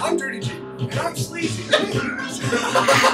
I'm Dirty G, and I'm sleazy.